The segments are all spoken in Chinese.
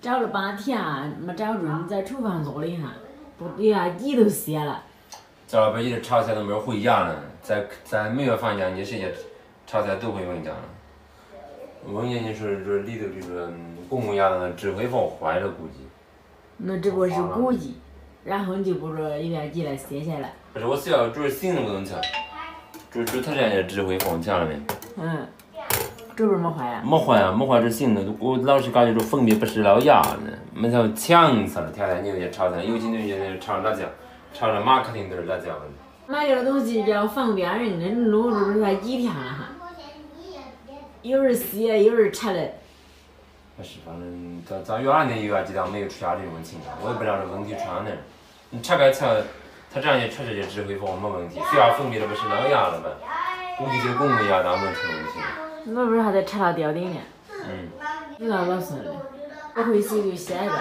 找了半天没找着，你在厨房坐了一下，不，油压机都歇了。这老板一直炒菜都没有回家呢，在在没有房间，你谁家炒菜都回问家了。问家你说这里头这个公共压的指挥房坏了估计。那只不过是估计，然后你就不说一边进来歇歇了。不是，我需要主要新不能吃，就就他这家指挥房听了没？嗯。这不是没坏呀？没坏啊，没坏这新的。我老是感觉这分别不是老牙呢，没操呛死了。天天你那些炒菜，尤其那些炒辣椒，炒了马克丁都是辣椒。买这个东西叫方便人的，弄着才几天了哈。有人洗，有人吃嘞。不是，反正咱咱原来那油压机倒没有出现这种情况，我也不知道这问题出在哪儿。你吃个菜，他这样一吃这些指挥房没问题，虽然分别的不是老牙了吧，估计就公共压当中出问题。我不是还在查到吊顶呢。嗯。你咋老说的？我回去就歇着。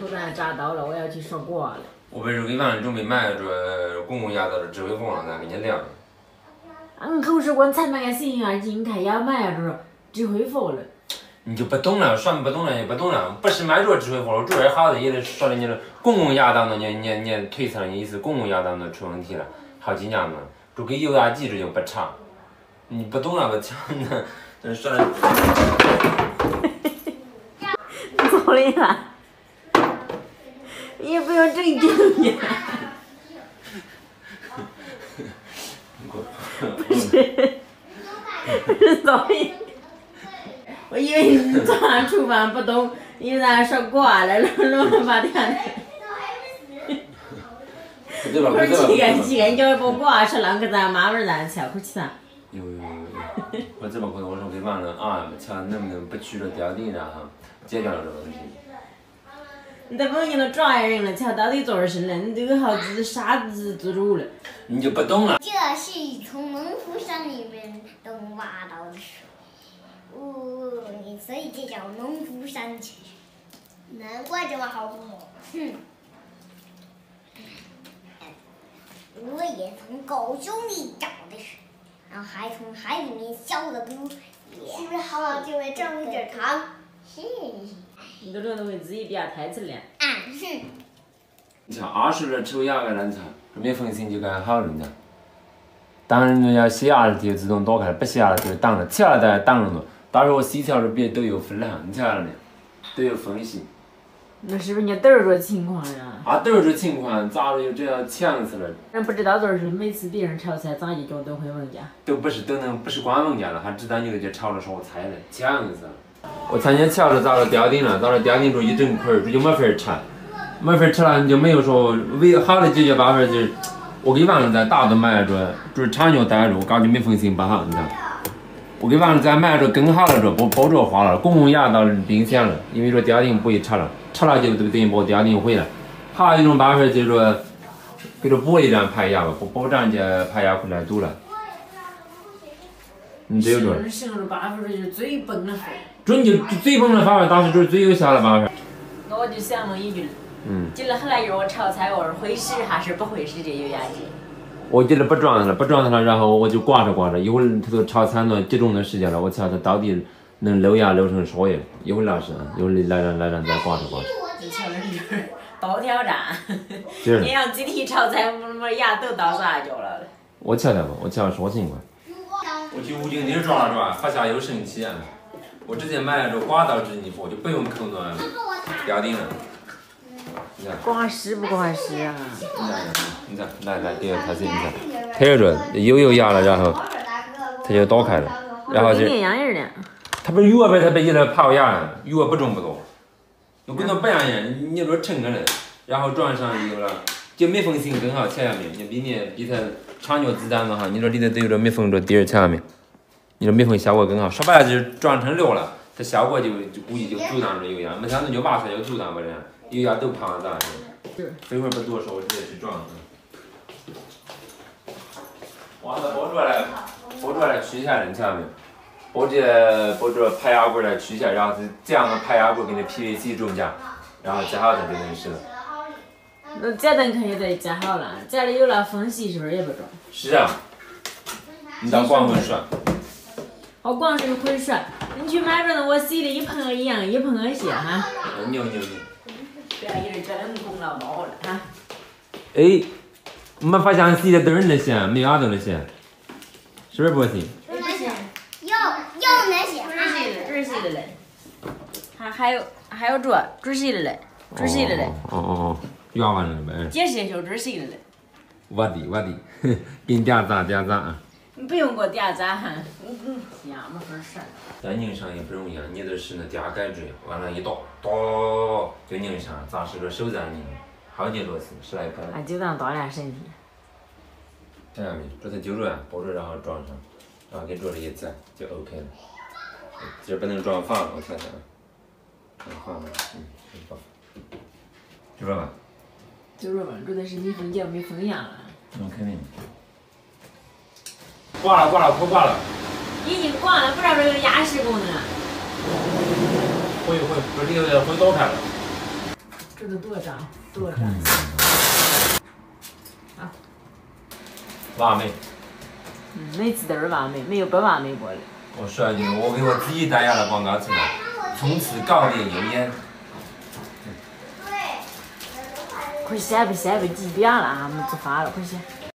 口感炸到了，我要去说瓜了。我不是给反正准备买这公共压到这指挥房了，咱给你量。俺口是我才买个新油压机，你看要买着指挥房了。你就不懂了，说不懂了也不懂了。不是买这指挥房，主要好子也是说的你这公共压当的，你你你推测你意思公共压当的出问题了，好几年了，就给油压机这就不差。你不懂那个讲的，这说的。走了呀，也不用正经呀。不是，不是走的。我以为你早上厨房不懂，你在说挂了，弄弄了半天。我说几个几个，你叫我把挂吃了，给咱妈妈咱吃口气噻。有有有，我怎么可能？我说给忘了啊，瞧能不能不取这吊顶然后解决了这个问题。你在问你那专业人了，瞧到底做的是恁这个好子啥子做主了？你就不懂了。这是从农夫山里面能挖到的水，哦，所以这叫农夫山泉。难怪这么好喝。哼。我也从狗熊里找的水。然后还从海里面小的毒，是不是好就会长一点糖？是。你都这都会自己变台词了。啊是。你像二十人抽牙个人才，没风声就该好人家。当人家洗牙的就自动打开，不洗牙的就挡了，起来再挡着呢。到时候我洗条的别都有分了，你瞧了没？都有缝隙。那是不是你豆儿这情况呀？啊，豆儿这情况咋着又这样呛死了？人不知道豆儿是每次别人炒菜咱一家都会问家。都不是都能不是光问家了，还知道你那就炒了啥菜了，呛死了。我曾经瞧着咋着吊顶了，咋着吊顶住一整块儿，这就没法儿吃，没法儿吃了，你就没有说唯好的解决办法就是，我给完了再大都买着，就是厂家带着，我感觉没风险不好，你知道。我给完了咱买着更好了着，不包着花了，公共压到冰箱了，因为说吊顶不会拆了。拆了就等于把吊顶毁了。还有一种办法就是说，给它补一张排牙吧，不保证这排牙回来堵了。你这有种。形容办法就是最笨的法。准就最笨的方法，当时就是最有效的办法。那我就想问一句，嗯，今了后来我炒菜我是会使还是不会使这油压机？我觉得不装它了，不装它了，然后我就挂着挂着，一会儿它都炒菜那集中的时间了，我瞧它到底。能漏牙漏成啥样？一会儿老师，一会儿来来来来再挂着挂着。你瞧那里边多挑战，你要集体炒菜，我们牙都到啥脚了？我瞧瞧吧，我瞧啥情况？我去五金店转了转，发现有神器，我直接买了这刮刀直立佛，就不用抠那吊顶了。刮湿不刮湿啊？你看，来来，给他开始，你看，贴着又有牙了，然后它就打开了，然后就。它不是药呗，它不一来刨牙，鱼不重不多，又跟那不一样样，你说沉着嘞，然后装上一个了，就密封性更好，前面你比你比它厂家子弹的哈，你说里头都有这密封这底儿前面，你说密封效果更好，说白了就是装成料了，它效果就就估计就阻挡这油压，没想到就拔出来就阻挡不了，油压都胖了？这会儿不多说，我直接去装。完了剥出来，包出来取下来，你瞧到没有？把这把这排牙管来取下，然后是这样的排牙管给你 PVC 中间，然后接好它就能使了。那这灯肯定得接好了，家里有了缝隙是不是也不中？是啊，你当光棍说。我光是一回事。你去买着呢，我洗的一碰一样，一碰一些哈。牛牛牛！不要一直觉得功劳包了哈。哎，没发现洗的都是那些，没丫头那些，是不是不行？有那些，有有那些，准洗的，准洗的嘞。还还有还有这准洗的嘞，准洗的嘞。哦哦哦，圆完了呗。解释一下准洗的嘞。我的我的，给你点赞点赞啊！你不用给我点赞哈，嗯嗯，呀没法事儿。咱拧上也不容易啊，你都是那点改锥，完了，一倒倒就拧上，咋是个手在拧？好几多次，十来个。啊就当锻炼身体。看见没？这才揪着，包住然后装上，然后给桌子一粘就 OK 了。今儿不能装反了，我看看啊。装反了，嗯，放。就这吧。就这吧，这的是密封剂没封严了。那肯定。挂了挂了不挂了。已经逛了，不知道这有压实功能。会会，这里头会倒开了。这都多张，多张。啊。完美。嗯，每次都是完美，没有不完美过的。我说句，我给我自己打下的广告词了，从此告别油烟。对。快写吧写吧，几点了啊？没做饭了，快写。